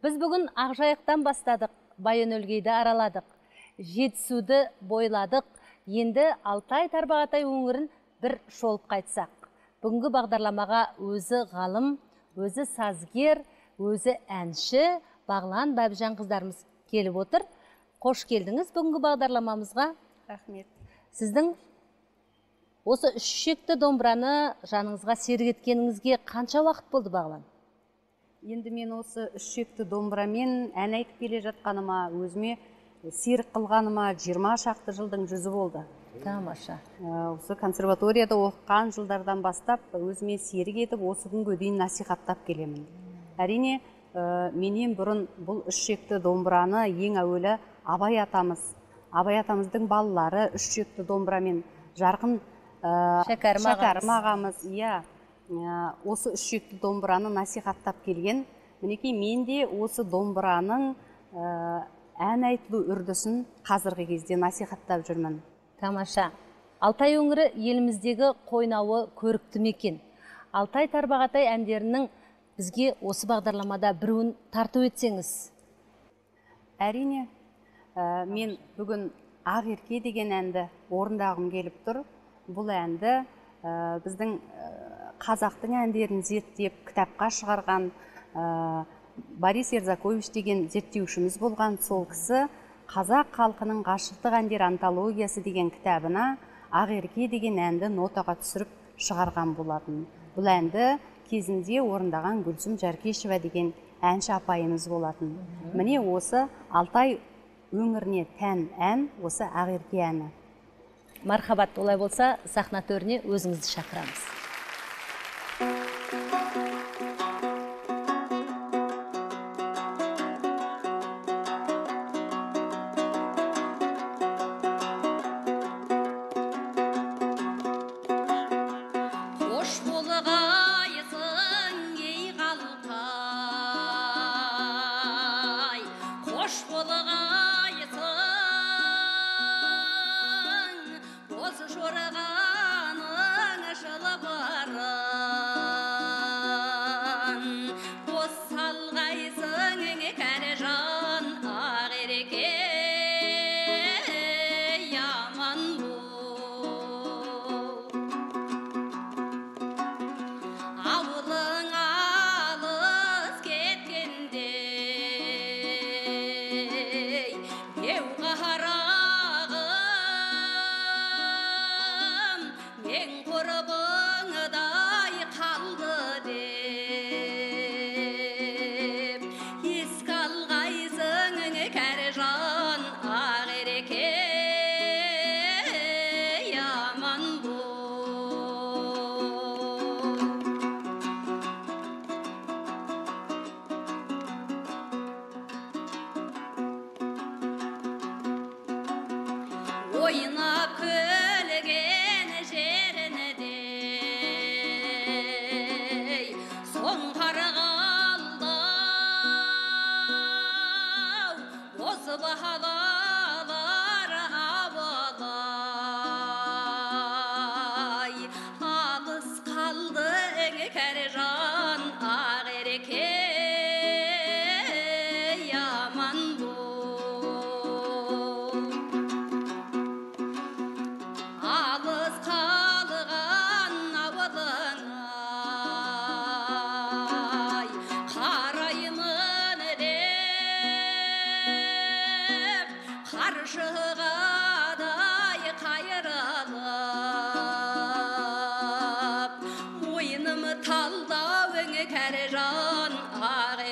біз бүгін ақжайықтан бастадық баянөлгейді араладық жетісуды бойладық. Енді алтай тарбағатай өңірін бір шолып қайтсақ. Бүгінгі бағдарламаға өзі ғалым өзі сазгер өзі әнші бағлан бәбіжан қыздарымыз келіп отыр. Қош келдіңіз бүгінгі бағдарламамызға. Рахмет. Сіздің осы үш шекті домбыраны жаныңызға серік еткеніңізге қанша уақыт болды бағлан? Енді мен осы үш шекті домбырамен ән айтып келе жатқаныма өзіме серік қылғаныма жиырма шақты жылдың жүзі болды. Тамаша. Ә, осы консерваторияда оқыған жылдардан бастап өзіме серік етіп осы күнге дейін насихаттап келемін. Әрине ә, менен бұрын бұл үш шекті домбыраны ең әуелі абай атамыз абай атамыздың балалары үш шекті домбырамен жарқын ә, шәкәрім ағамыз иә ә, осы үш шекті домбыраны насихаттап келген. Мінекей мен де осы домбыраның ә, ән айтылу үрдісін қазіргі кезде насихаттап жүрмін. Тамаша. Алтай өңірі еліміздегі қойнауы көрікті мекен. Алтай тарбағатай әндерінің бізге осы бағдарламада біреуін тарту етсеңіз. Әрине ә, мен бүгін ақерке деген әнді орындағым келіп тұр. Бұл әнді ә, біздің ә, қазақтың әндерін зерттеп кітапқа шығарған ә, борис ерзакович деген зерттеушіміз болған. Сол кісі қазақ халқының ғашықтық әндер антологиясы деген кітабына ақерке деген әнді нотаға түсіріп шығарған болатын. Бұл әнді кезінде орындаған гүлсім жаркешева деген әнші апайымыз болатын. Міне осы алтай өңіріне тән ән осы ақерке әні. Мархабат олай болса сахна төріне өзіңізді шақырамыз. Қош болғайсың құрбыңдай қалды деп еске алғайсың кәріжан ақерке яман бол ойнап күліп қанжығадай қайралып мойным талдауың кәрі жан ақ